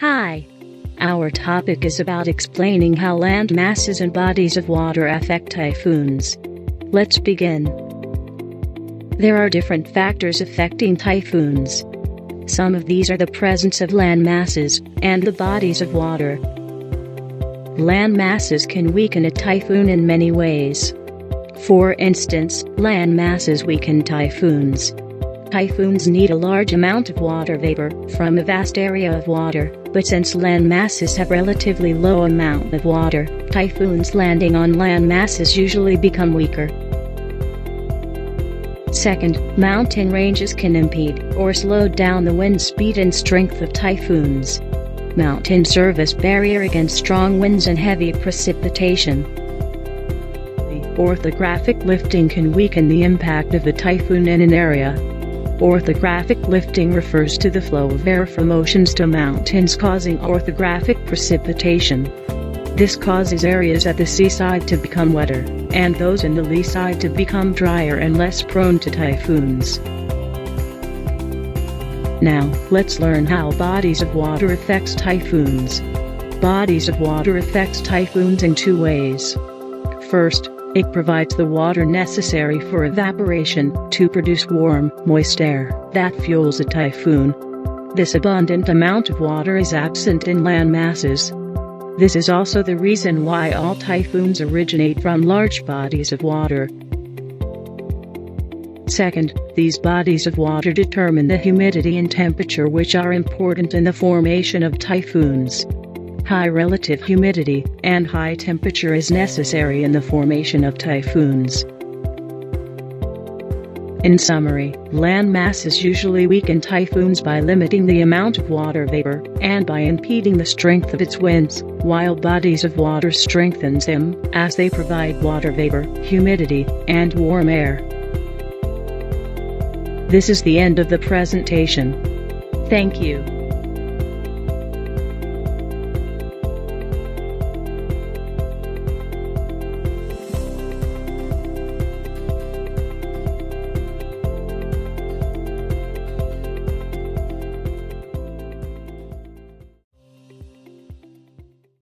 Hi. Our topic is about explaining how land masses and bodies of water affect typhoons. Let's begin. There are different factors affecting typhoons. Some of these are the presence of land masses and the bodies of water. Land masses can weaken a typhoon in many ways. For instance, land masses weaken typhoons. Typhoons need a large amount of water vapor from a vast area of water, but since land masses have relatively low amount of water, typhoons landing on land masses usually become weaker. Second, mountain ranges can impede or slow down the wind speed and strength of typhoons. Mountains serve as barrier against strong winds and heavy precipitation. Orographic lifting can weaken the impact of a typhoon in an area. Orographic lifting refers to the flow of air from oceans to mountains causing orographic precipitation. This causes areas at the seaside to become wetter, and those in the lee side to become drier and less prone to typhoons. Now, let's learn how bodies of water affects typhoons. Bodies of water affects typhoons in two ways. First, it provides the water necessary for evaporation to produce warm, moist air that fuels a typhoon. This abundant amount of water is absent in land masses. This is also the reason why all typhoons originate from large bodies of water. Second, these bodies of water determine the humidity and temperature which are important in the formation of typhoons. High relative humidity and high temperature is necessary in the formation of typhoons. In summary, land masses usually weaken typhoons by limiting the amount of water vapor and by impeding the strength of its winds, while bodies of water strengthens them as they provide water vapor, humidity, and warm air. This is the end of the presentation. Thank you.